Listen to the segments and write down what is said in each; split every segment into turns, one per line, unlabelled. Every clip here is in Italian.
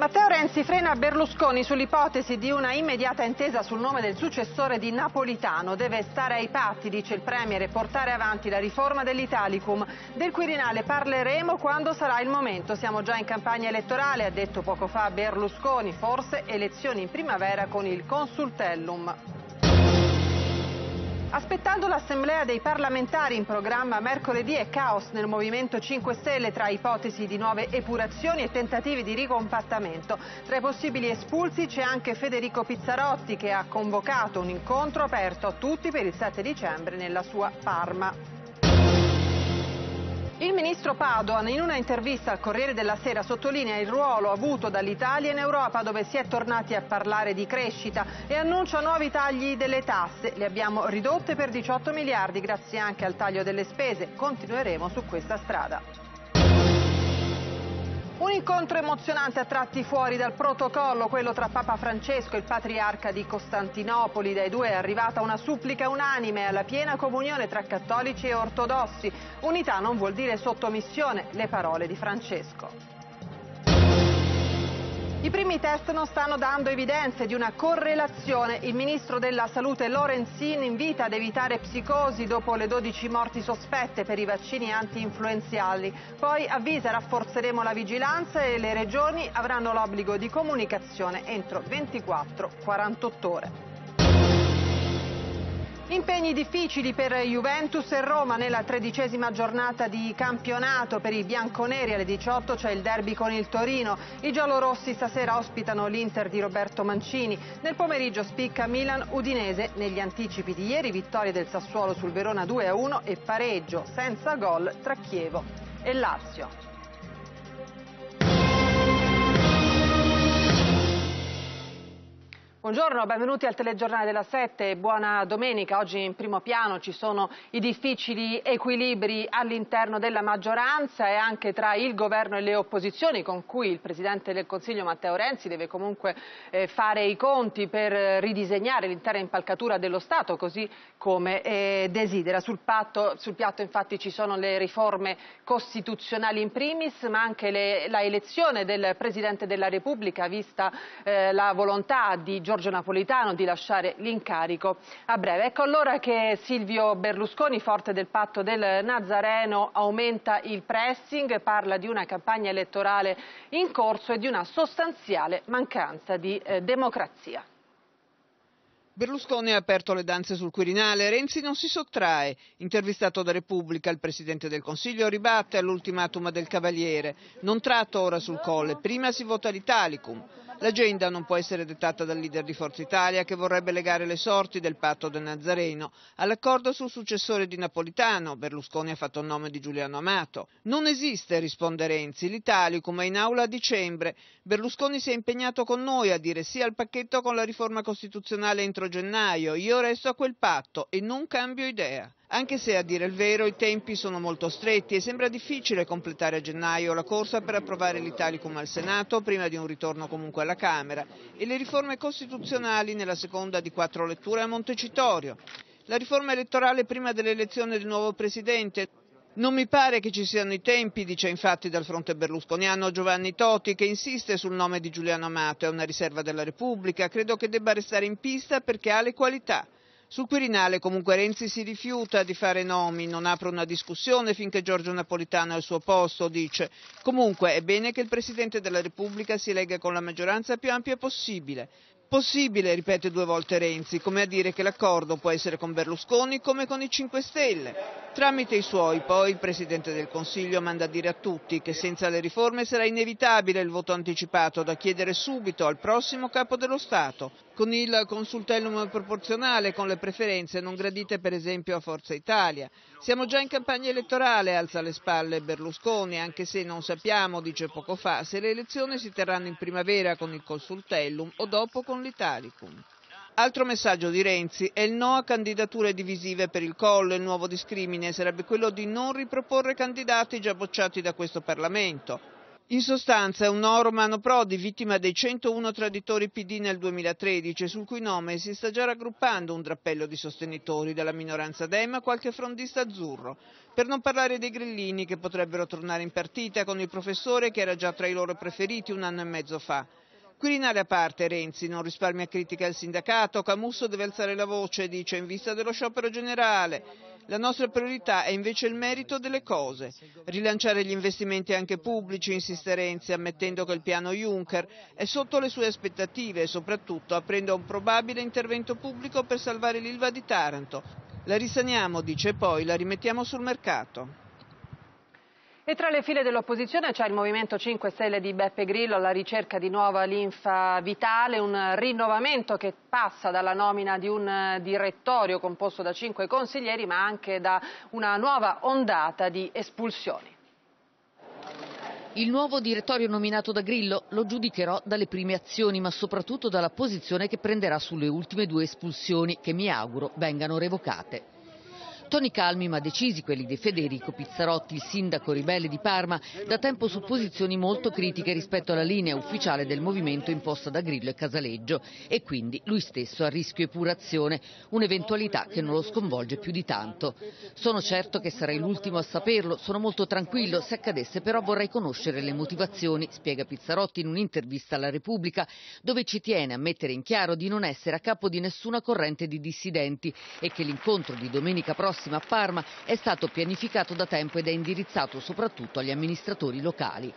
Matteo Renzi frena Berlusconi sull'ipotesi di una immediata intesa sul nome del successore di Napolitano. Deve stare ai patti, dice il Premier, e portare avanti la riforma dell'Italicum. Del Quirinale parleremo quando sarà il momento. Siamo già in campagna elettorale, ha detto poco fa Berlusconi. Forse elezioni in primavera con il Consultellum. Aspettando l'assemblea dei parlamentari in programma mercoledì è caos nel Movimento 5 Stelle tra ipotesi di nuove epurazioni e tentativi di ricompattamento. Tra i possibili espulsi c'è anche Federico Pizzarotti che ha convocato un incontro aperto a tutti per il 7 dicembre nella sua Parma. Il ministro Padoan in una intervista al Corriere della Sera sottolinea il ruolo avuto dall'Italia in Europa dove si è tornati a parlare di crescita e annuncia nuovi tagli delle tasse. Le abbiamo ridotte per 18 miliardi grazie anche al taglio delle spese. Continueremo su questa strada. Un incontro emozionante a tratti fuori dal protocollo, quello tra Papa Francesco e il patriarca di Costantinopoli. Dai due è arrivata una supplica unanime alla piena comunione tra cattolici e ortodossi. Unità non vuol dire sottomissione, le parole di Francesco. I primi test non stanno dando evidenze di una correlazione. Il ministro della Salute Lorenzin invita ad evitare psicosi dopo le 12 morti sospette per i vaccini anti-influenzali. Poi avvisa rafforzeremo la vigilanza e le regioni avranno l'obbligo di comunicazione entro 24-48 ore. Impegni difficili per Juventus e Roma nella tredicesima giornata di campionato. Per i bianconeri alle 18 c'è il derby con il Torino. I giallorossi stasera ospitano l'Inter di Roberto Mancini. Nel pomeriggio spicca Milan-Udinese. Negli anticipi di ieri vittoria del Sassuolo sul Verona 2-1 e pareggio senza gol tra Chievo e Lazio. Buongiorno, benvenuti al telegiornale della Sette, buona domenica. Oggi in primo piano ci sono i difficili equilibri all'interno della maggioranza e anche tra il governo e le opposizioni con cui il Presidente del Consiglio Matteo Renzi deve comunque eh, fare i conti per ridisegnare l'intera impalcatura dello Stato così come eh, desidera. Sul, patto, sul, piatto infatti ci sono le riforme costituzionali in primis ma anche le, la elezione del Presidente della Repubblica vista eh, la volontà di Giorgio Napolitano di lasciare l'incarico a breve. Ecco allora che Silvio Berlusconi, forte del patto del Nazareno, aumenta il pressing, parla di una campagna elettorale in corso e di una sostanziale mancanza di eh, democrazia.
Berlusconi ha aperto le danze sul Quirinale, Renzi non si sottrae. Intervistato da Repubblica, il Presidente del Consiglio ribatte all'ultimatum del Cavaliere. Non tratto ora sul colle, prima si vota l'Italicum. L'agenda non può essere dettata dal leader di Forza Italia che vorrebbe legare le sorti del patto del Nazareno all'accordo sul successore di Napolitano. Berlusconi ha fatto il nome di Giuliano Amato. Non esiste, risponde Renzi. L'Italicum è in aula a dicembre. Berlusconi si è impegnato con noi a dire sì al pacchetto con la riforma costituzionale entro gennaio. Io resto a quel patto e non cambio idea anche se a dire il vero i tempi sono molto stretti e sembra difficile completare a gennaio la corsa per approvare l'Italicum al Senato prima di un ritorno comunque alla Camera e le riforme costituzionali nella seconda di quattro letture a Montecitorio. La riforma elettorale prima dell'elezione del nuovo Presidente non mi pare che ci siano i tempi, dice infatti dal fronte berlusconiano Giovanni Toti, che insiste sul nome di Giuliano Amato, è una riserva della Repubblica, credo che debba restare in pista perché ha le qualità. Sul Quirinale comunque Renzi si rifiuta di fare nomi, non apre una discussione finché Giorgio Napolitano è al suo posto, dice. Comunque è bene che il Presidente della Repubblica si legga con la maggioranza più ampia possibile. Possibile, ripete due volte Renzi, come a dire che l'accordo può essere con Berlusconi come con i 5 Stelle. Tramite i suoi, poi, il Presidente del Consiglio manda a dire a tutti che senza le riforme sarà inevitabile il voto anticipato da chiedere subito al prossimo Capo dello Stato, con il consultellum proporzionale, con le preferenze non gradite per esempio a Forza Italia. Siamo già in campagna elettorale, alza le spalle Berlusconi, anche se non sappiamo, dice poco fa, se le elezioni si terranno in primavera con il consultellum o dopo con l'Italicum. Altro messaggio di Renzi è il no a candidature divisive per il collo, il nuovo discrimine sarebbe quello di non riproporre candidati già bocciati da questo Parlamento. In sostanza è un no Romano Prodi, vittima dei 101 traditori PD nel 2013, sul cui nome si sta già raggruppando un drappello di sostenitori della minoranza Dem a qualche frondista azzurro, per non parlare dei grillini che potrebbero tornare in partita con il professore che era già tra i loro preferiti un anno e mezzo fa. Quirinale a parte, Renzi non risparmia critica al sindacato, Camusso deve alzare la voce, dice, in vista dello sciopero generale. La nostra priorità è invece il merito delle cose. Rilanciare gli investimenti anche pubblici, insiste Renzi, ammettendo che il piano Juncker è sotto le sue aspettative e soprattutto aprendo a un probabile intervento pubblico per salvare l'Ilva di Taranto. La risaniamo, dice poi, la rimettiamo sul mercato.
E tra le file dell'opposizione c'è il Movimento 5 Stelle di Beppe Grillo alla ricerca di nuova linfa vitale, un rinnovamento che passa dalla nomina di un direttorio composto da cinque consiglieri ma anche da una nuova ondata di espulsioni.
Il nuovo direttorio nominato da Grillo lo giudicherò dalle prime azioni, ma soprattutto dalla posizione che prenderà sulle ultime due espulsioni, che mi auguro vengano revocate. Toni calmi ma decisi quelli di Federico Pizzarotti, il sindaco ribelle di Parma, da tempo su posizioni molto critiche rispetto alla linea ufficiale del movimento imposta da Grillo e Casaleggio e quindi lui stesso a rischio epurazione, un'eventualità che non lo sconvolge più di tanto. Sono certo che sarei l'ultimo a saperlo, sono molto tranquillo, se accadesse però vorrei conoscere le motivazioni, spiega Pizzarotti in un'intervista alla Repubblica, dove ci tiene a mettere in chiaro di non essere a capo di nessuna corrente di dissidenti e che l'incontro di domenica prossima prossima a Parma è stato pianificato da tempo ed è indirizzato soprattutto agli amministratori locali.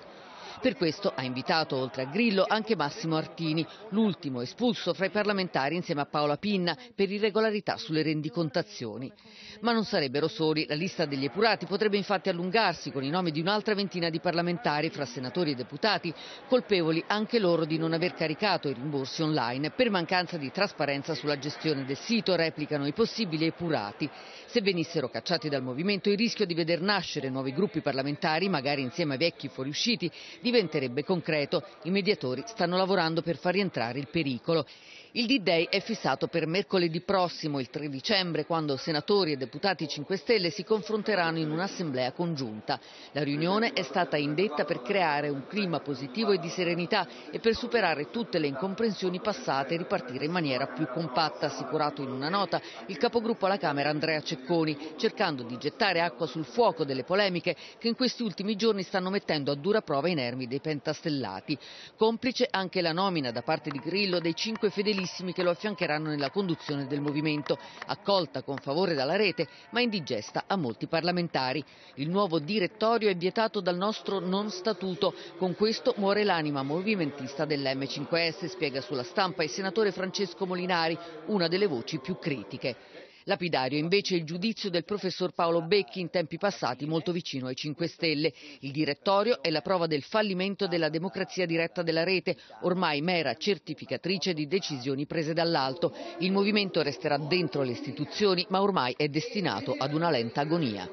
Per questo ha invitato, oltre a Grillo, anche Massimo Artini, l'ultimo espulso fra i parlamentari insieme a Paola Pinna per irregolarità sulle rendicontazioni. Ma non sarebbero soli, la lista degli epurati potrebbe infatti allungarsi con i nomi di un'altra ventina di parlamentari fra senatori e deputati, colpevoli anche loro di non aver caricato i rimborsi online per mancanza di trasparenza sulla gestione del sito, replicano i possibili epurati. Se venissero cacciati dal movimento il rischio di veder nascere nuovi gruppi parlamentari, magari insieme ai vecchi fuoriusciti, diventerebbe concreto. I mediatori stanno lavorando per far rientrare il pericolo. Il D-Day è fissato per mercoledì prossimo, il 3 dicembre, quando senatori e deputati 5 Stelle si confronteranno in un'assemblea congiunta. La riunione è stata indetta per creare un clima positivo e di serenità e per superare tutte le incomprensioni passate e ripartire in maniera più compatta, assicurato in una nota il capogruppo alla Camera Andrea Cecconi, cercando di gettare acqua sul fuoco delle polemiche che in questi ultimi giorni stanno mettendo a dura prova i nervi dei pentastellati. Complice anche la nomina da parte di Grillo dei cinque fedeli pochissimi che lo affiancheranno nella conduzione del movimento, accolta con favore dalla rete ma indigesta a molti parlamentari. Il nuovo direttorio è vietato dal nostro non statuto, con questo muore l'anima movimentista dell'M5S, spiega sulla stampa il senatore Francesco Molinari, una delle voci più critiche. Lapidario invece il giudizio del professor Paolo Becchi in tempi passati molto vicino ai 5 Stelle. Il direttorio è la prova del fallimento della democrazia diretta della rete, ormai mera certificatrice di decisioni prese dall'alto. Il movimento resterà dentro le istituzioni ma ormai è destinato ad una lenta agonia.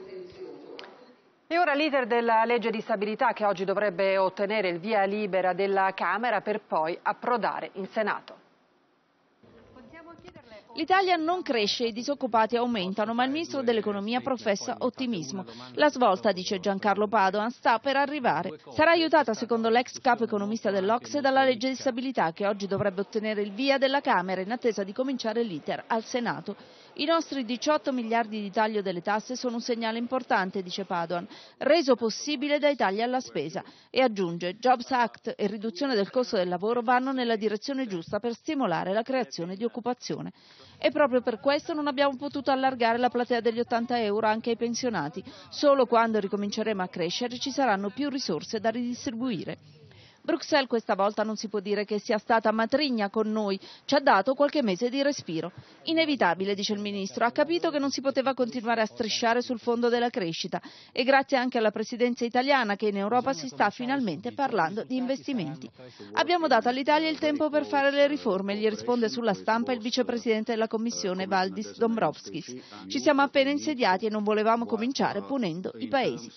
E ora l'iter della legge di stabilità che oggi dovrebbe ottenere il via libera della Camera per poi approdare in Senato.
L'Italia non cresce e i disoccupati aumentano, ma il ministro dell'economia professa ottimismo. La svolta, dice Giancarlo Padoan, sta per arrivare. Sarà aiutata, secondo l'ex capo economista dell'Ocse, dalla legge di stabilità che oggi dovrebbe ottenere il via della Camera in attesa di cominciare l'iter al Senato. I nostri 18 miliardi di taglio delle tasse sono un segnale importante, dice Padoan, reso possibile dai tagli alla spesa. E aggiunge, Jobs Act e riduzione del costo del lavoro vanno nella direzione giusta per stimolare la creazione di occupazione. E proprio per questo non abbiamo potuto allargare la platea degli 80 euro anche ai pensionati. Solo quando ricominceremo a crescere ci saranno più risorse da ridistribuire. Bruxelles questa volta non si può dire che sia stata matrigna con noi, ci ha dato qualche mese di respiro. Inevitabile, dice il Ministro, ha capito che non si poteva continuare a strisciare sul fondo della crescita e grazie anche alla Presidenza italiana che in Europa si sta finalmente parlando di investimenti. Abbiamo dato all'Italia il tempo per fare le riforme, gli risponde sulla stampa il Vicepresidente della Commissione Valdis Dombrovskis. Ci siamo appena insediati e non volevamo cominciare punendo i Paesi.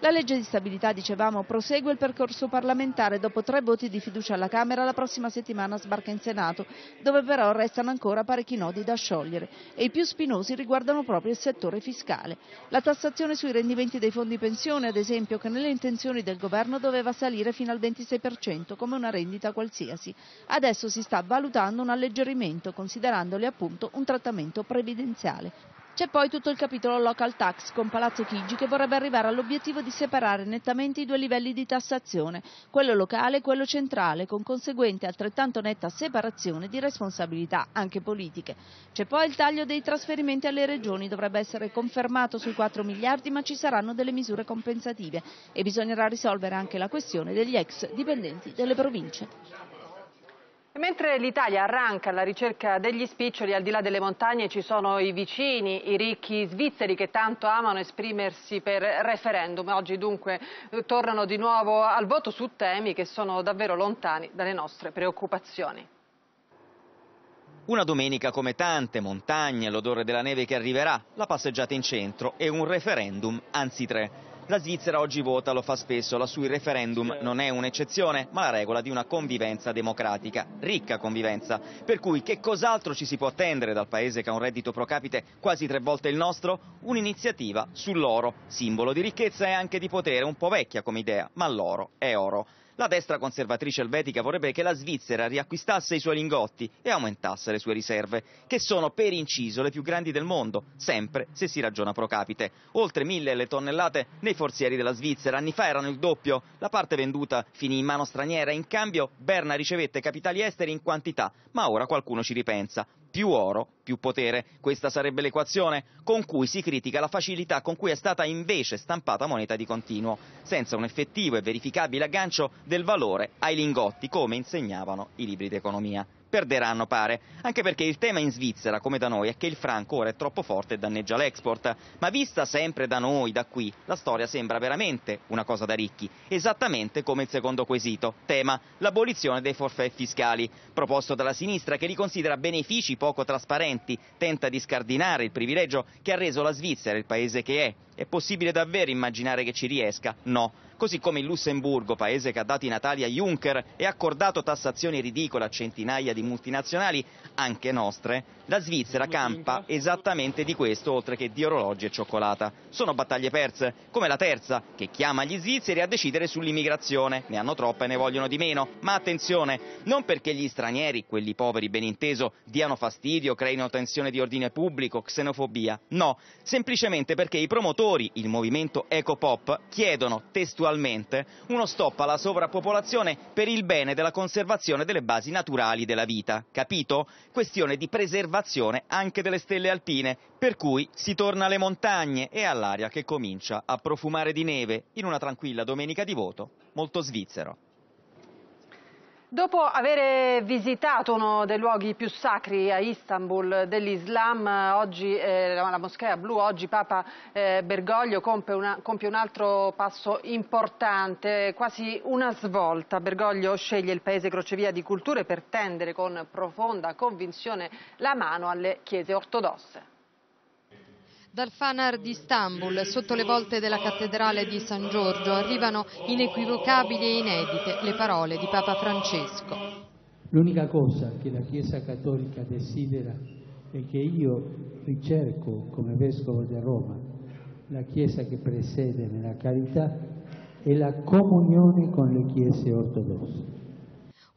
La legge di stabilità, dicevamo, prosegue il percorso parlamentare approvare dopo tre voti di fiducia alla Camera, la prossima settimana sbarca in Senato, dove però restano ancora parecchi nodi da sciogliere e i più spinosi riguardano proprio il settore fiscale. La tassazione sui rendimenti dei fondi pensione, ad esempio, che nelle intenzioni del governo doveva salire fino al 26% come una rendita qualsiasi. Adesso si sta valutando un alleggerimento, considerandoli appunto un trattamento previdenziale. C'è poi tutto il capitolo local tax con Palazzo Chigi che vorrebbe arrivare all'obiettivo di separare nettamente i due livelli di tassazione, quello locale e quello centrale, con conseguente altrettanto netta separazione di responsabilità anche politiche. C'è poi il taglio dei trasferimenti alle regioni, dovrebbe essere confermato sui 4 miliardi, ma ci saranno delle misure compensative e bisognerà risolvere anche la questione degli ex dipendenti delle province.
Mentre l'Italia arranca alla ricerca degli spiccioli, al di là delle montagne ci sono i vicini, i ricchi svizzeri che tanto amano esprimersi per referendum. Oggi dunque eh, tornano di nuovo al voto su temi che sono davvero lontani dalle nostre preoccupazioni.
Una domenica come tante, montagne, l'odore della neve che arriverà, la passeggiata in centro e un referendum, anzi tre. La Svizzera oggi vota, lo fa spesso, la sui referendum non è un'eccezione, ma la regola di una convivenza democratica, ricca convivenza. Per cui che cos'altro ci si può attendere dal paese che ha un reddito pro capite quasi tre volte il nostro? Un'iniziativa sull'oro, simbolo di ricchezza e anche di potere, un po' vecchia come idea, ma l'oro è oro. La destra conservatrice elvetica vorrebbe che la Svizzera riacquistasse i suoi lingotti e aumentasse le sue riserve, che sono per inciso le più grandi del mondo, sempre se si ragiona pro capite. Oltre mille le tonnellate nei forzieri della Svizzera, anni fa erano il doppio, la parte venduta finì in mano straniera, in cambio Berna ricevette capitali esteri in quantità, ma ora qualcuno ci ripensa più oro, più potere. Questa sarebbe l'equazione con cui si critica la facilità con cui è stata invece stampata moneta di continuo, senza un effettivo e verificabile aggancio del valore ai lingotti, come insegnavano i libri d'economia perderanno pare, anche perché il tema in Svizzera, come da noi, è che il franco ora è troppo forte e danneggia l'export, ma vista sempre da noi, da qui, la storia sembra veramente una cosa da ricchi, esattamente come il secondo quesito, tema l'abolizione dei forfait fiscali, proposto dalla sinistra che li considera benefici poco trasparenti, tenta di scardinare il privilegio che ha reso la Svizzera il paese che è. È possibile davvero immaginare che ci riesca? No così come il Lussemburgo, paese che ha dato i natali a Juncker e ha accordato tassazioni ridicole a centinaia di multinazionali, anche nostre, la Svizzera campa esattamente di questo, oltre che di orologi e cioccolata. Sono battaglie perse, come la terza, che chiama gli svizzeri a decidere sull'immigrazione. Ne hanno troppa e ne vogliono di meno. Ma attenzione, non perché gli stranieri, quelli poveri ben inteso, diano fastidio, creino tensione di ordine pubblico, xenofobia. No, semplicemente perché i promotori, il movimento Ecopop, chiedono testualmente uno stop alla sovrappopolazione per il bene della conservazione delle basi naturali della vita, capito? Questione di preservazione anche delle stelle alpine, per cui si torna alle montagne e all'aria che comincia a profumare di neve in una tranquilla domenica di voto molto svizzero.
Dopo aver visitato uno dei luoghi più sacri a Istanbul dell'Islam, eh, la Moschea Blu, oggi Papa eh, Bergoglio compie, una, compie, un altro passo importante, quasi una svolta. Bergoglio sceglie il paese crocevia di culture per tendere con profonda convinzione la mano alle chiese ortodosse.
Dal Fanar di Istanbul, sotto le volte della cattedrale di San Giorgio, arrivano inequivocabili e inedite le parole di Papa Francesco.
L'unica cosa che la Chiesa Cattolica desidera e che io ricerco come Vescovo di Roma, la Chiesa che presede nella carità, è la comunione con le Chiese ortodosse.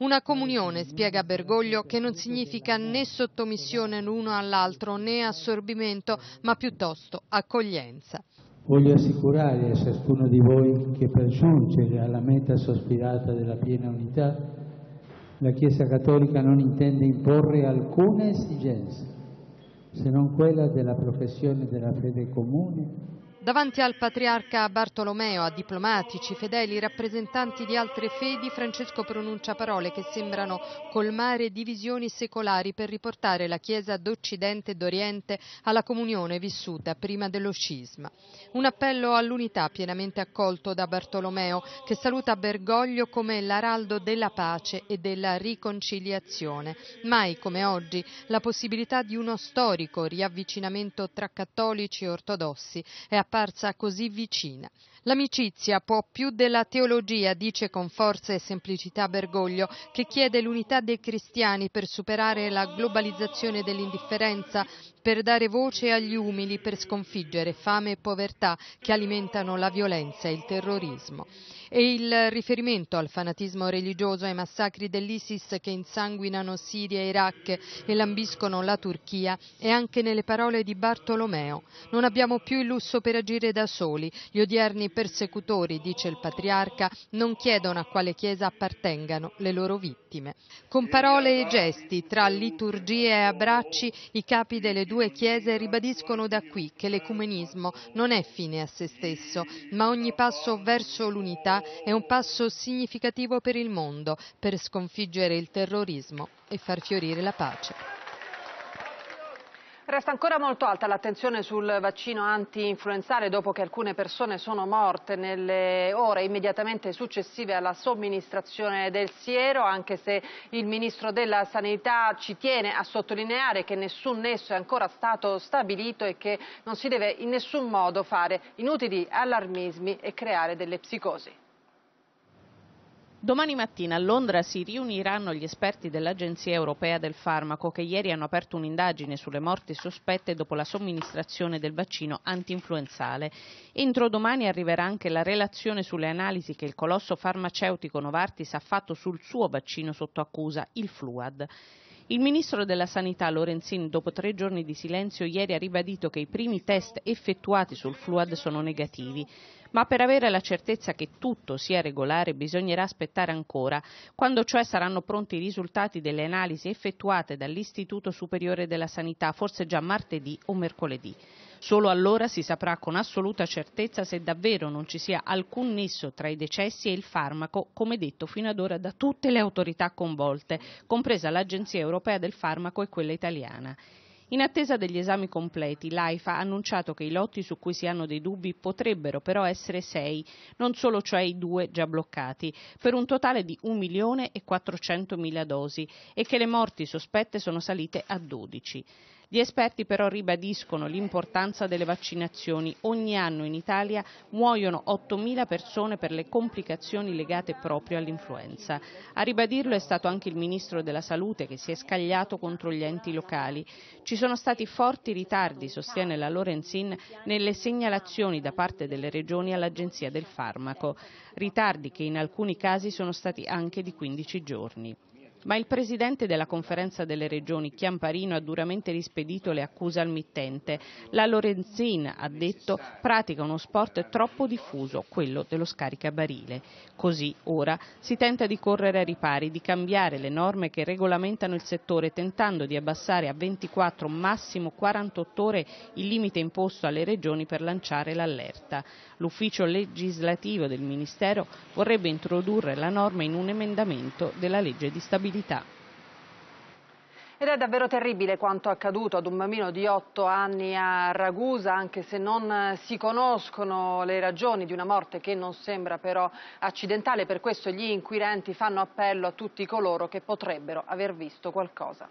Una comunione, spiega Bergoglio, che non significa né sottomissione l'uno all'altro né assorbimento, ma piuttosto accoglienza.
Voglio assicurare a ciascuno di voi che per giungere alla meta sospirata della piena unità, la Chiesa Cattolica non intende imporre alcuna esigenza, se non quella della professione della fede comune
Davanti al patriarca Bartolomeo, a diplomatici, fedeli, rappresentanti di altre fedi, Francesco pronuncia parole che sembrano colmare divisioni secolari per riportare la Chiesa d'Occidente e d'Oriente alla comunione vissuta prima dello scisma. Un appello all'unità pienamente accolto da Bartolomeo, che saluta Bergoglio come l'araldo della pace e della riconciliazione. Mai come oggi la possibilità di uno storico riavvicinamento tra cattolici e ortodossi è apparsa così vicina. L'amicizia può più della teologia, dice con forza e semplicità Bergoglio, che chiede l'unità dei cristiani per superare la globalizzazione dell'indifferenza, per dare voce agli umili, per sconfiggere fame e povertà che alimentano la violenza e il terrorismo e il riferimento al fanatismo religioso ai massacri dell'ISIS che insanguinano Siria e Iraq e lambiscono la Turchia è anche nelle parole di Bartolomeo. Non abbiamo più il lusso per agire da soli. Gli odierni persecutori, dice il patriarca, non chiedono a quale chiesa appartengano le loro vittime. Con parole e gesti, tra liturgie e abbracci, i capi delle due chiese ribadiscono da qui che l'ecumenismo non è fine a se stesso, ma ogni passo verso l'unità è un passo significativo per il mondo per sconfiggere il terrorismo e far fiorire la pace.
Resta ancora molto alta l'attenzione sul vaccino anti-influenzale dopo che alcune persone sono morte nelle ore immediatamente successive alla somministrazione del siero, anche se il Ministro della Sanità ci tiene a sottolineare che nessun nesso è ancora stato stabilito e che non si deve in nessun modo fare inutili allarmismi e creare delle psicosi.
Domani mattina a Londra si riuniranno gli esperti dell'Agenzia Europea del Farmaco che ieri hanno aperto un'indagine sulle morti sospette dopo la somministrazione del vaccino antinfluenzale. Entro domani arriverà anche la relazione sulle analisi che il colosso farmaceutico Novartis ha fatto sul suo vaccino sotto accusa, il Fluad. Il ministro della Sanità Lorenzin, dopo tre giorni di silenzio, ieri ha ribadito che i primi test effettuati sul Fluad sono negativi. Ma per avere la certezza che tutto sia regolare bisognerà aspettare ancora, quando cioè saranno pronti i risultati delle analisi effettuate dall'Istituto Superiore della Sanità, forse già martedì o mercoledì. Solo allora si saprà con assoluta certezza se davvero non ci sia alcun nesso tra i decessi e il farmaco, come detto fino ad ora da tutte le autorità coinvolte, compresa l'Agenzia europea del farmaco e quella italiana. In attesa degli esami completi, l'AIFA ha annunciato che i lotti su cui si hanno dei dubbi potrebbero però essere sei, non solo cioè i due già bloccati, per un totale di 1 milione e 400 mila dosi e che le morti sospette sono salite a 12. Gli esperti però ribadiscono l'importanza delle vaccinazioni. Ogni anno in Italia muoiono 8.000 persone per le complicazioni legate proprio all'influenza. A ribadirlo è stato anche il Ministro della Salute che si è scagliato contro gli enti locali. Ci sono stati forti ritardi, sostiene la Lorenzin, nelle segnalazioni da parte delle regioni all'Agenzia del Farmaco. Ritardi che in alcuni casi sono stati anche di 15 giorni. Ma il presidente della conferenza delle regioni, Chiamparino, ha duramente rispedito le accuse al mittente. La Lorenzin, ha detto, pratica uno sport troppo diffuso, quello dello scaricabarile. Così, ora, si tenta di correre ai ripari, di cambiare le norme che regolamentano il settore, tentando di abbassare a 24, massimo 48 ore il limite imposto alle regioni per lanciare l'allerta. L'ufficio legislativo del Ministero vorrebbe introdurre la norma in un emendamento della legge di stabilità disabilità.
Ed è davvero terribile quanto accaduto ad un bambino di 8 anni a Ragusa, anche se non si conoscono le ragioni di una morte che non sembra però accidentale. Per questo gli inquirenti fanno appello a tutti coloro che potrebbero aver visto qualcosa.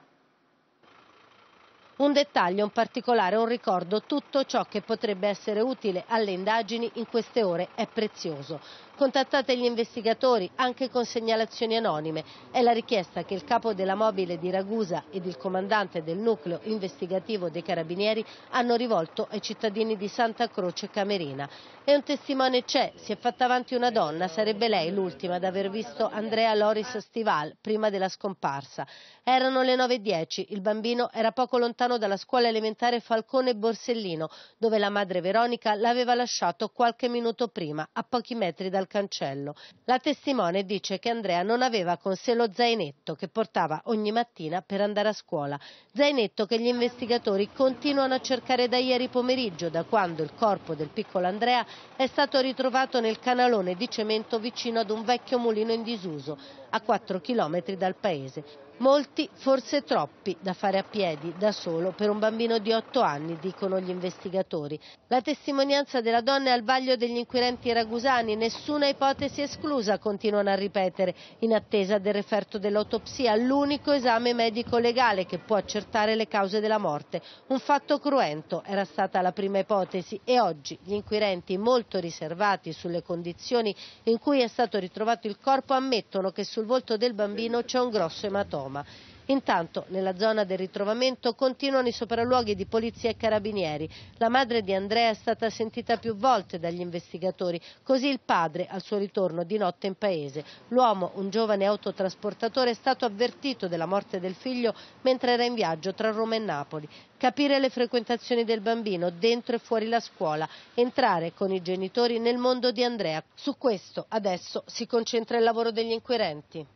Un dettaglio, un particolare, un ricordo, tutto ciò che potrebbe essere utile alle indagini in queste ore è prezioso. Contattate gli investigatori anche con segnalazioni anonime. È la richiesta che il capo della mobile di Ragusa ed il comandante del nucleo investigativo dei carabinieri hanno rivolto ai cittadini di Santa Croce Camerina. E un testimone c'è, si è fatta avanti una donna, sarebbe lei l'ultima ad aver visto Andrea Loris Stival prima della scomparsa. Erano le 9.10, il bambino era poco lontano dalla scuola elementare Falcone Borsellino, dove la madre Veronica l'aveva lasciato qualche minuto prima, a pochi metri dal cancello. La testimone dice che Andrea non aveva con sé lo zainetto che portava ogni mattina per andare a scuola. Zainetto che gli investigatori continuano a cercare da ieri pomeriggio, da quando il corpo del piccolo Andrea è stato ritrovato nel canalone di cemento vicino ad un vecchio mulino in disuso, a 4 chilometri dal paese. Molti, forse troppi, da fare a piedi, da solo, per un bambino di otto anni, dicono gli investigatori. La testimonianza della donna è al vaglio degli inquirenti ragusani, nessuna ipotesi esclusa, continuano a ripetere, in attesa del referto dell'autopsia, l'unico esame medico legale che può accertare le cause della morte. Un fatto cruento era stata la prima ipotesi e oggi gli inquirenti, molto riservati sulle condizioni in cui è stato ritrovato il corpo, ammettono che sul volto del bambino c'è un grosso ematoma. Roma. Intanto, nella zona del ritrovamento continuano i sopralluoghi di polizia e carabinieri. La madre di Andrea è stata sentita più volte dagli investigatori, così il padre al suo ritorno di notte in paese. L'uomo, un giovane autotrasportatore, è stato avvertito della morte del figlio mentre era in viaggio tra Roma e Napoli. Capire le frequentazioni del bambino dentro e fuori la scuola, entrare con i genitori nel mondo di Andrea. Su questo adesso si concentra il lavoro degli inquirenti.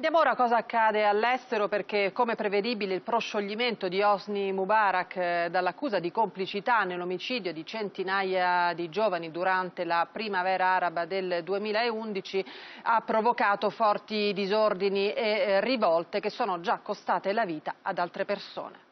Vediamo ora cosa accade all'estero perché come prevedibile il proscioglimento di Osni Mubarak eh, dall'accusa di complicità nell'omicidio di centinaia di giovani durante la primavera araba del 2011 ha provocato forti disordini e eh, rivolte che sono già costate la vita ad altre persone.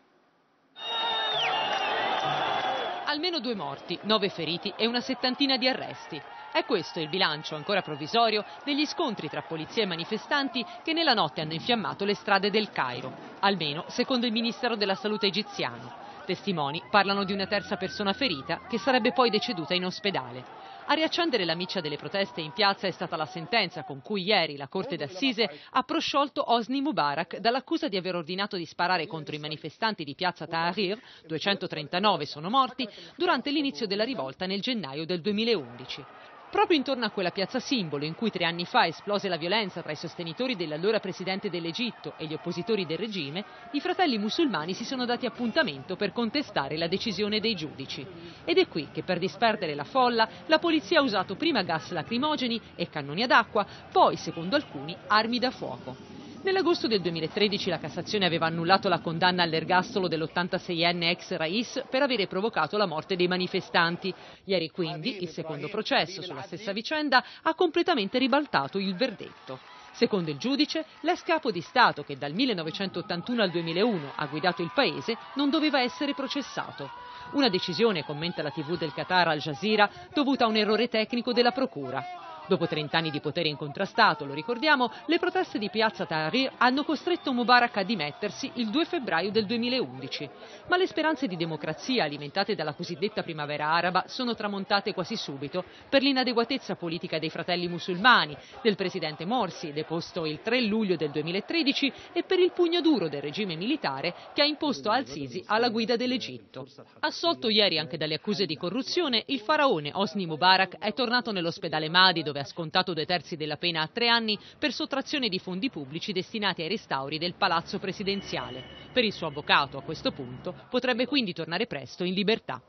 Almeno due morti, nove feriti e una settantina di arresti. È questo il bilancio ancora provvisorio degli scontri tra polizia e manifestanti che nella notte hanno infiammato le strade del Cairo, almeno secondo il Ministero della Salute egiziano. Testimoni parlano di una terza persona ferita che sarebbe poi deceduta in ospedale. A riaccendere la miccia delle proteste in piazza è stata la sentenza con cui ieri la Corte d'Assise ha prosciolto Osni Mubarak dall'accusa di aver ordinato di sparare contro i manifestanti di piazza Tahrir, 239 sono morti, durante l'inizio della rivolta nel gennaio del 2011. Proprio intorno a quella piazza simbolo in cui tre anni fa esplose la violenza tra i sostenitori dell'allora presidente dell'Egitto e gli oppositori del regime, i fratelli musulmani si sono dati appuntamento per contestare la decisione dei giudici. Ed è qui che per disperdere la folla la polizia ha usato prima gas lacrimogeni e cannoni ad acqua, poi, secondo alcuni, armi da fuoco. Nell'agosto del 2013 la Cassazione aveva annullato la condanna all'ergastolo dell'86enne ex Rais per avere provocato la morte dei manifestanti. Ieri quindi il secondo processo sulla stessa vicenda ha completamente ribaltato il verdetto. Secondo il giudice, l'ex capo di Stato che dal 1981 al 2001 ha guidato il paese non doveva essere processato. Una decisione, commenta la TV del Qatar Al Jazeera, dovuta a un errore tecnico della Procura. Dopo 30 anni di potere incontrastato, lo ricordiamo, le proteste di piazza Tahrir hanno costretto Mubarak a dimettersi il 2 febbraio del 2011. Ma le speranze di democrazia alimentate dalla cosiddetta primavera araba sono tramontate quasi subito per l'inadeguatezza politica dei fratelli musulmani, del presidente Morsi, deposto il 3 luglio del 2013, e per il pugno duro del regime militare che ha imposto al-Sisi alla guida dell'Egitto. Assolto ieri anche dalle accuse di corruzione, il faraone Osni Mubarak è tornato nell'ospedale Madi dove dove ha scontato due terzi della pena a tre anni per sottrazione di fondi pubblici destinati ai restauri del palazzo presidenziale. Per il suo avvocato, a questo punto, potrebbe quindi tornare presto in libertà.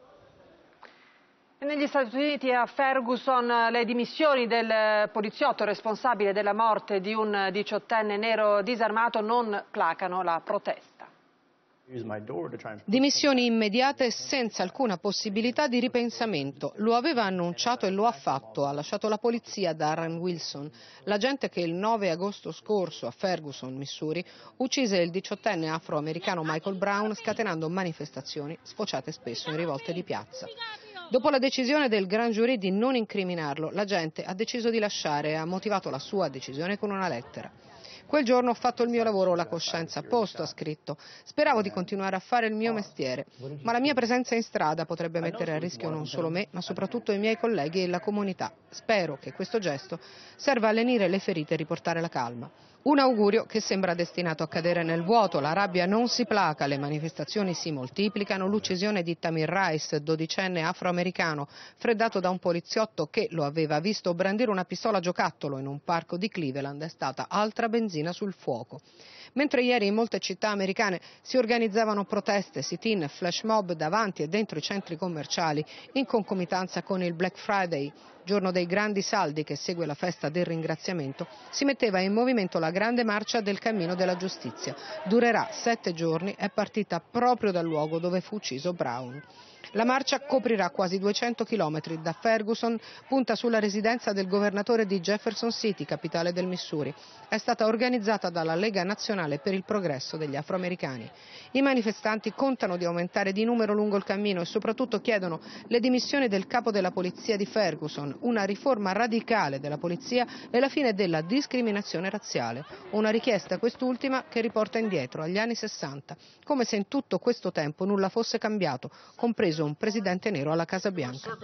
Negli Stati Uniti a Ferguson le dimissioni del poliziotto responsabile della morte di un diciottenne nero disarmato non placano la protesta.
Dimissioni immediate senza alcuna possibilità di ripensamento. Lo aveva annunciato e lo ha fatto. Ha lasciato la polizia Darren Wilson, l'agente che il 9 agosto scorso a Ferguson, Missouri, uccise il diciottenne afroamericano Michael Brown scatenando manifestazioni sfociate spesso in rivolte di piazza. Dopo la decisione del Gran Jury di non incriminarlo, l'agente ha deciso di lasciare e ha motivato la sua decisione con una lettera. Quel giorno ho fatto il mio lavoro, la coscienza a posto, ha scritto. Speravo di continuare a fare il mio mestiere, ma la mia presenza in strada potrebbe mettere a rischio non solo me, ma soprattutto i miei colleghi e la comunità. Spero che questo gesto serva a lenire le ferite e riportare la calma. Un augurio che sembra destinato a cadere nel vuoto. La rabbia non si placa, le manifestazioni si moltiplicano. L'uccisione di Tamir Rice, dodicenne afroamericano, freddato da un poliziotto che lo aveva visto brandire una pistola giocattolo in un parco di Cleveland, è stata altra benzina sul fuoco. Mentre ieri in molte città americane si organizzavano proteste, sit-in, flash mob davanti e dentro i centri commerciali in concomitanza con il Black Friday, giorno dei grandi saldi che segue la festa del ringraziamento, si metteva in movimento la grande marcia del cammino della giustizia. Durerà sette giorni, è partita proprio dal luogo dove fu ucciso Brown. La marcia coprirà quasi 200 km da Ferguson, punta sulla residenza del governatore di Jefferson City, capitale del Missouri. È stata organizzata dalla Lega Nazionale per il Progresso degli Afroamericani. I manifestanti contano di aumentare di numero lungo il cammino e soprattutto chiedono le dimissioni del capo della polizia di Ferguson, una riforma radicale della polizia e la fine della discriminazione razziale. Una richiesta quest'ultima che riporta indietro agli anni 60, come se in tutto questo tempo nulla fosse cambiato, compreso un presidente nero alla Casa Bianca.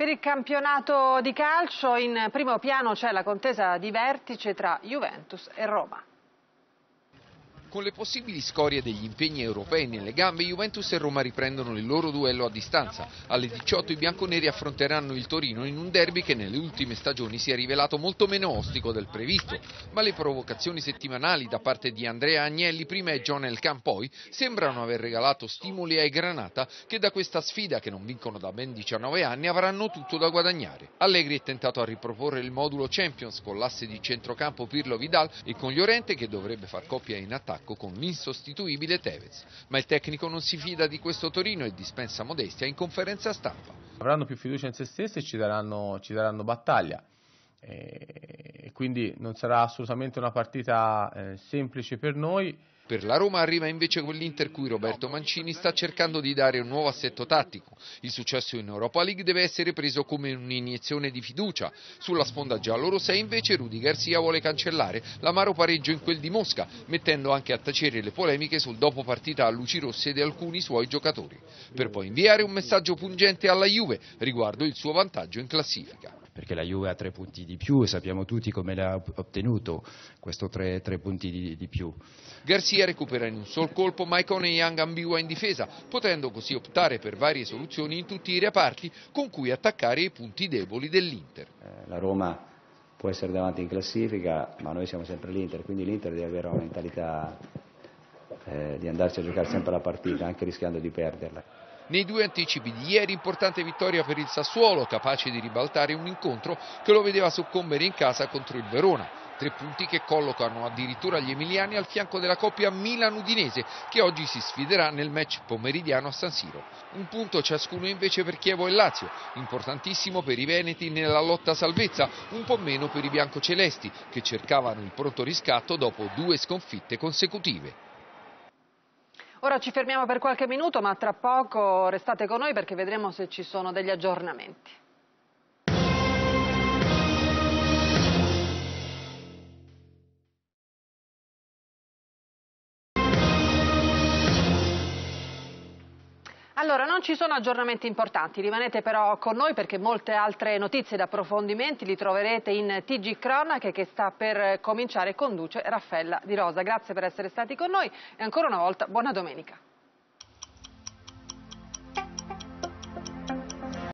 Per il campionato di calcio in primo piano c'è la contesa di vertice tra Juventus e Roma.
Con le possibili scorie degli impegni europei nelle gambe, Juventus e Roma riprendono il loro duello a distanza. Alle 18 i bianconeri affronteranno il Torino in un derby che nelle ultime stagioni si è rivelato molto meno ostico del previsto, ma le provocazioni settimanali da parte di Andrea Agnelli prima e John Elkan poi sembrano aver regalato stimoli ai Granata che da questa sfida che non vincono da ben 19 anni avranno tutto da guadagnare. Allegri è tentato a riproporre il modulo Champions con l'asse di centrocampo Pirlo Vidal e con Llorente che dovrebbe far coppia in attacco attacco con l'insostituibile Tevez, ma il tecnico non si fida di questo Torino e dispensa modestia in conferenza stampa.
Avranno più fiducia in se stessi e ci daranno, ci daranno battaglia. E quindi non sarà assolutamente una partita eh, semplice per noi.
Per la Roma arriva invece quell'Inter cui Roberto Mancini sta cercando di dare un nuovo assetto tattico. Il successo in Europa League deve essere preso come un'iniezione di fiducia. Sulla sponda giallo-rossa invece Rudy Garcia vuole cancellare l'amaro pareggio in quel di Mosca, mettendo anche a tacere le polemiche sul dopo partita a luci rosse di alcuni suoi giocatori, per poi inviare un messaggio pungente alla Juve riguardo il suo vantaggio in classifica
perché la Juve ha tre punti di più e sappiamo tutti come l'ha ottenuto questo tre, tre punti di, di, più.
Garcia recupera in un sol colpo Maicon e Young ambigua in difesa, potendo così optare per varie soluzioni in tutti i reparti con cui attaccare i punti deboli dell'Inter.
Eh, la Roma può essere davanti in classifica, ma noi siamo sempre l'Inter, quindi l'Inter deve avere una mentalità eh, di andarci a giocare sempre la partita, anche rischiando di perderla.
Nei due anticipi di ieri importante vittoria per il Sassuolo, capace di ribaltare un incontro che lo vedeva soccombere in casa contro il Verona. Tre punti che collocano addirittura gli emiliani al fianco della coppia Milan-Udinese che oggi si sfiderà nel match pomeridiano a San Siro. Un punto ciascuno invece per Chievo e Lazio, importantissimo per i Veneti nella lotta salvezza, un po' meno per i biancocelesti che cercavano il pronto riscatto dopo due sconfitte consecutive.
Ora ci fermiamo per qualche minuto, ma tra poco restate con noi perché vedremo se ci sono degli aggiornamenti. Allora, non ci sono aggiornamenti importanti, rimanete però con noi perché molte altre notizie ed approfondimenti li troverete in TG Cronache che sta per cominciare e conduce Raffaella Di Rosa. Grazie per essere stati con noi e ancora una volta buona domenica.